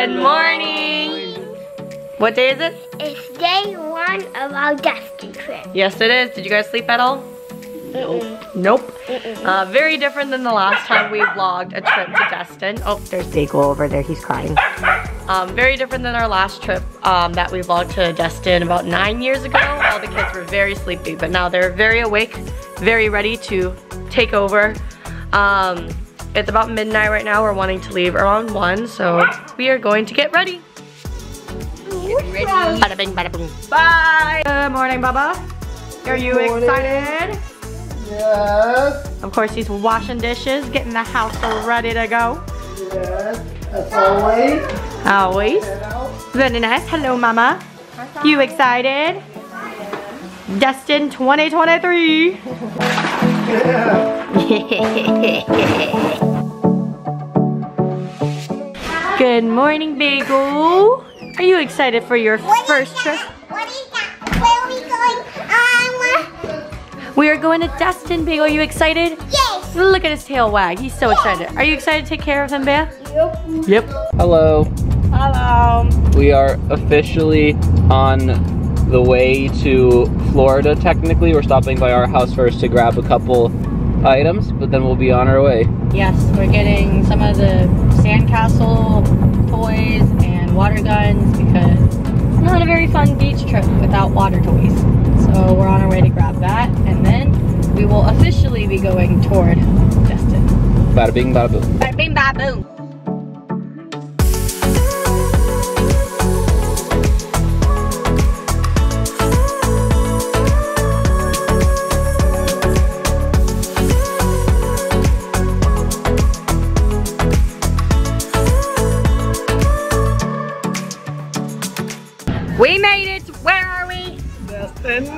Good morning. What day is it? It's day one of our Destin trip. Yes, it is. Did you guys sleep at all? Nope. Uh, very different than the last time we vlogged a trip to Destin. Oh, there's Dago over there. He's crying. Um, very different than our last trip um, that we vlogged to Destin about nine years ago. All the kids were very sleepy, but now they're very awake, very ready to take over. Um, it's about midnight right now. We're wanting to leave around 1, so we are going to get ready. Bada bing, bada boom. Bye! Good morning, Bubba. Are you excited? Yes, Of course, he's washing dishes, getting the house ready to go. yes, as always. Always. Very nice. Hello, Mama. You excited? Destin 2023. Good morning, Bagel. Are you excited for your first trip? What is that? Where are we going? Um, We are going to Destin, Bagel. Are you excited? yes. Look at his tail wag. He's so excited. Are you excited to take care of him, Bear? Yep. Hello. Hello. We are officially on the way to Florida. Technically, we're stopping by our house first to grab a couple items, but then we'll be on our way. Yes, we're getting some of the sandcastle toys and water guns because it's not a very fun beach trip without water toys. So we're on our way to grab that and then we will officially be going toward Destin. Bada bing, bada boom. Bada bing, bada boom.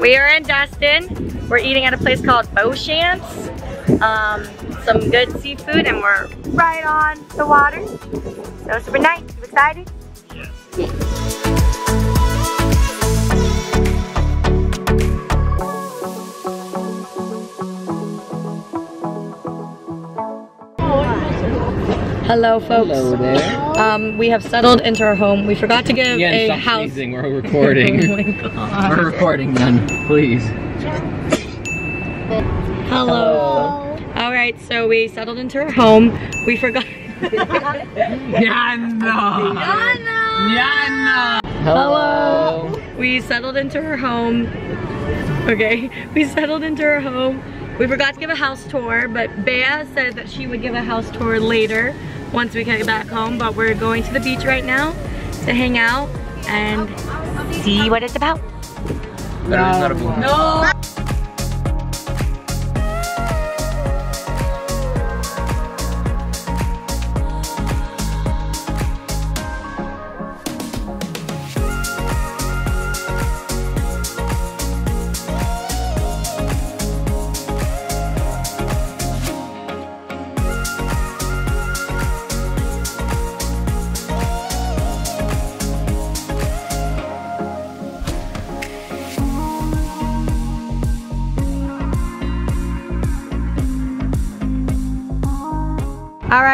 We are in Destin. We're eating at a place called Boshamps. Um, some good seafood and we're right on the water. So super nice. You excited? Hello folks. Hello there. Um, we have settled into our home. We forgot to give a stop house. sneezing. We're recording. Oh my God. We're recording then, please. Hello. All right, so we settled into our home. We forgot. Yeah, no. Yeah, no. Hello. We settled into our home. Okay, we settled into our home. We forgot to give a house tour, but Bea said that she would give a house tour later once we get back home. But we're going to the beach right now to hang out and see what it's about. Bada bing, bada boom. No.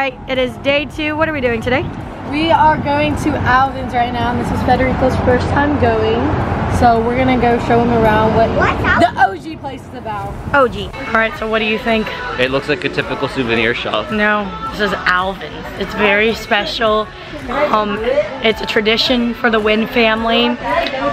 Right, it is day two. What are we doing today? We are going to Alvin's right now, and this is Federico's first time going. So we're gonna go show him around what the OG place is about. OG. All right, so what do you think? It looks like a typical souvenir shop. No, this is Alvin's. It's very special. Um, it's a tradition for the Nguyen family.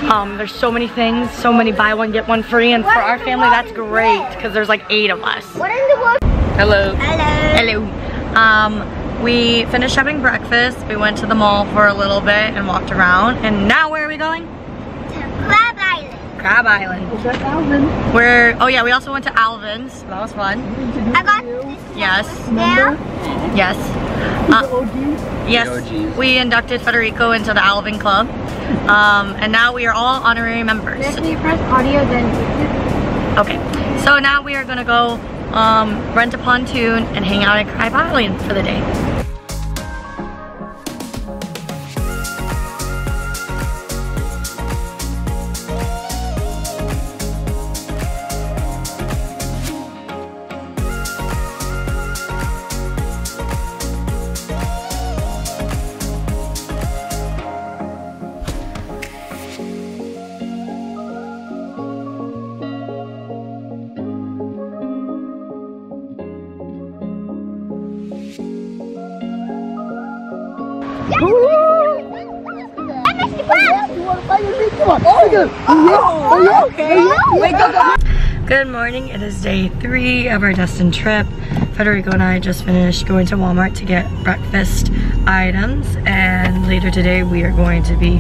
Um, there's so many things, so many buy one get one free, and for our family that's great because there's like eight of us. What in the world? Hello. Hello. Hello. Um, we finished having breakfast. We went to the mall for a little bit and walked around, and now where are we going? Crab Island. Crab Island. We're oh yeah, we also went to Alvin's. That was fun. I got this Yes. there. Yes. Uh, yes. We inducted Federico into the Alvin Club. Um, and now we are all honorary members. If you press audio, then Okay. So now we are gonna go um, rent a pontoon and hang out at Crab Island for the day. Good morning. It is day three of our Destin trip. Federico and I just finished going to Walmart to get breakfast items and later today we are going to be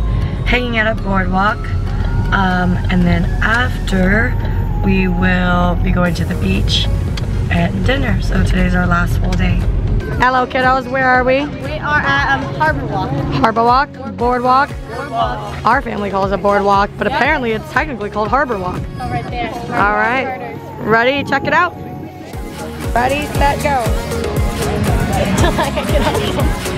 hanging out at Boardwalk um, and then after we will be going to the beach and dinner. So today's our last full day. Hello kiddos, where are we? We are at um, Harbor Walk. Harbor Walk? Boardwalk? Boardwalk. Our family calls it Boardwalk, but apparently it's technically called Harbor Walk. Oh, right there. All right. Ready? Check it out. Ready, set, go.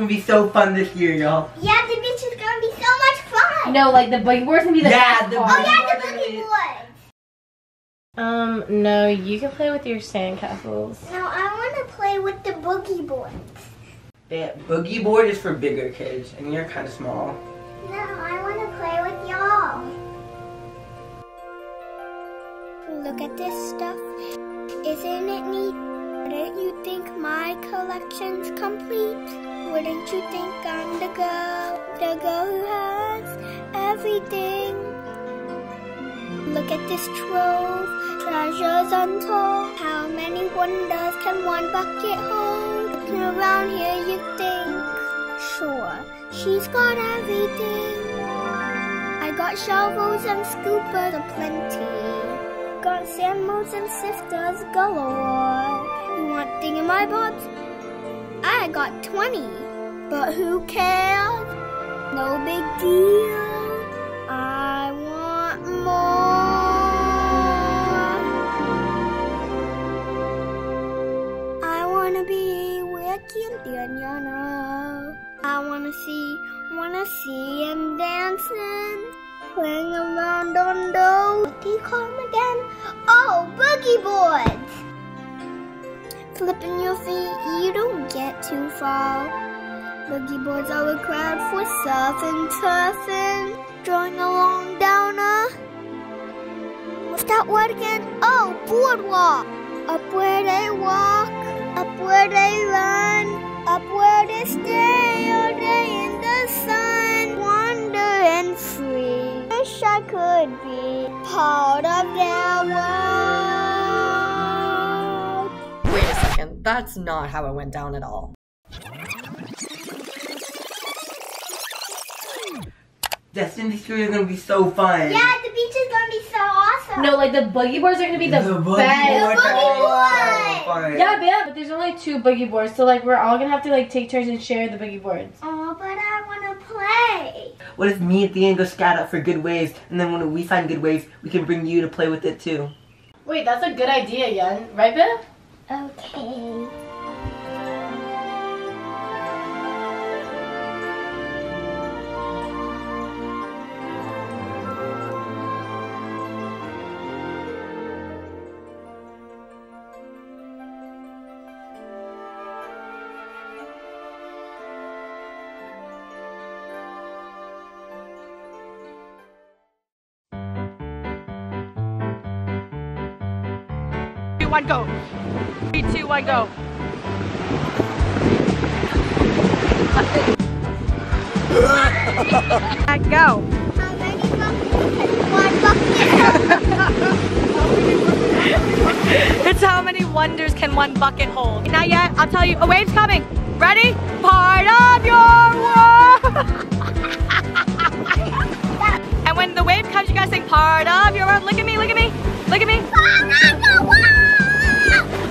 gonna be so fun this year, y'all. Yeah, the beach is gonna be so much fun. No, like the buggy board's gonna be the Yeah, best the part. Oh yeah, More the than boogie it- boards. Um, no, you can play with your sandcastles. No, I want to play with the boogie boards. Yeah, boogie board is for bigger kids, and you're kind of small. No, I want to play with y'all. Look at this stuff. Isn't it neat? Wouldn't you think my collection's complete? Wouldn't you think I'm the girl, the girl who has everything? Look at this trove, treasures untold. How many wonders can one bucket hold? Looking around here, you think, sure, she's got everything. I got shovels and scoopers aplenty. Got sand molds and sifters galore. You want thingamybobs? I got 20, but who cares? No big deal. I want more. I wanna be with Indiana. I wanna see, wanna see him dancing, playing around on those. What do you call 'em again? Oh, boogie boards. Flipping your feet, you don't get too far. Boogie boards are a crowd for surfing, turfing, drawing along down a. What's that word again? Oh, boardwalk. Up where they walk, up where they run, up where they stay all day in the sun, wandering free. Wish I could be part of their world. That's not how it went down at all. Destin, this year is gonna be so fun. Yeah, the beach is gonna be so awesome. No, like the boogie boards are gonna be the, boogie best. boards are boogie so fun. Yeah, yeah, but there's only two boogie boards, so like we're all gonna have to like take turns and share the boogie boards. Oh, but I wanna play. What if me and Thean go scout out for good waves, and then when we find good waves, we can bring you to play with it too? Wait, that's a good idea, Yen. Right, Bill? Okay. one go. Three, two, one, go. And go. How many buckets? Bucket. It's how many wonders can one bucket hold? Not yet. I'll tell you. A wave's coming. Ready? Part of your world. and when the wave comes, you gotta sing part of your world. Look at me. Look at me. Look at me.